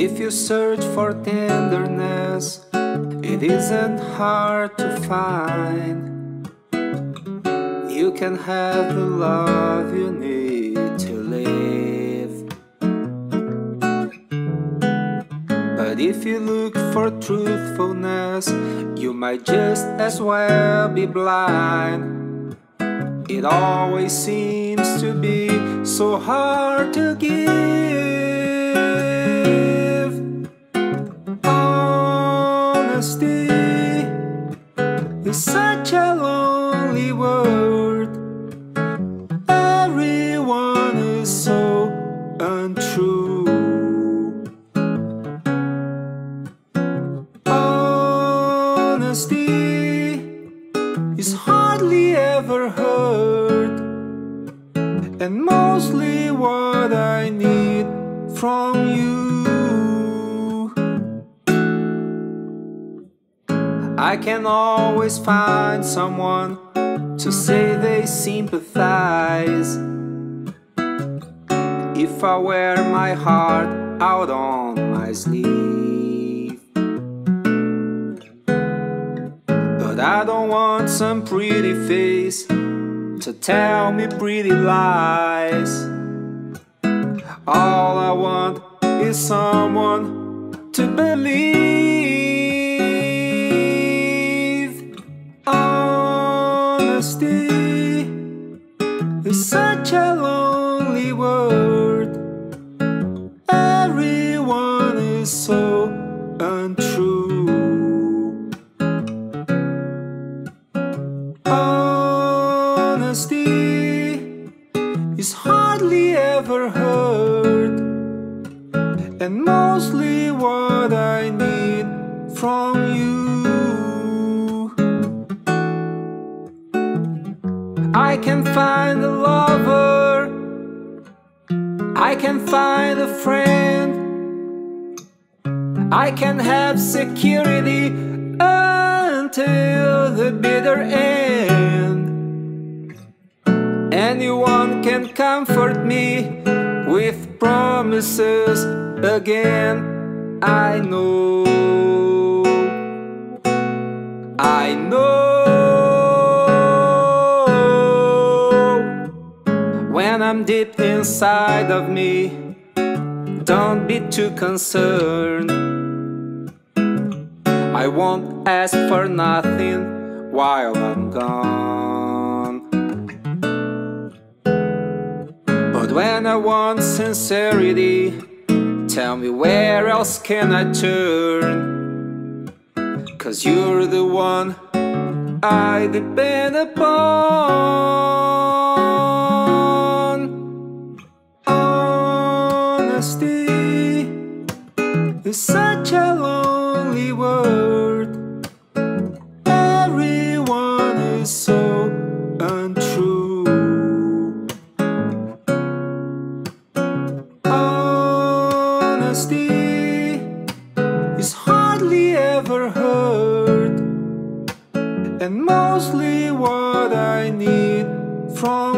If you search for tenderness, it isn't hard to find. You can have the love you need to live. But if you look for truthfulness, you might just as well be blind. It always seems to be so hard to give. Such a lonely world. Everyone is so untrue. Honesty is hardly ever heard, and mostly what I need from you. I can always find someone to say they sympathize. If I wear my heart out on my sleeve. But I don't want some pretty face to tell me pretty lies. All I want is someone to believe. Is such a lonely word. Everyone is so untrue. Honesty is hardly ever heard, and mostly what I need from you. I can find a lover. I can find a friend. I can have security until the bitter end. Anyone can comfort me with promises again I know I'm deep inside of me. Don't be too concerned. I won't ask for nothing while I'm gone. But when I want sincerity, tell me where else can I turn? Cause you're the one I depend upon. Is such a lonely word. Everyone is so untrue. Honesty is hardly ever heard, and mostly what I need from.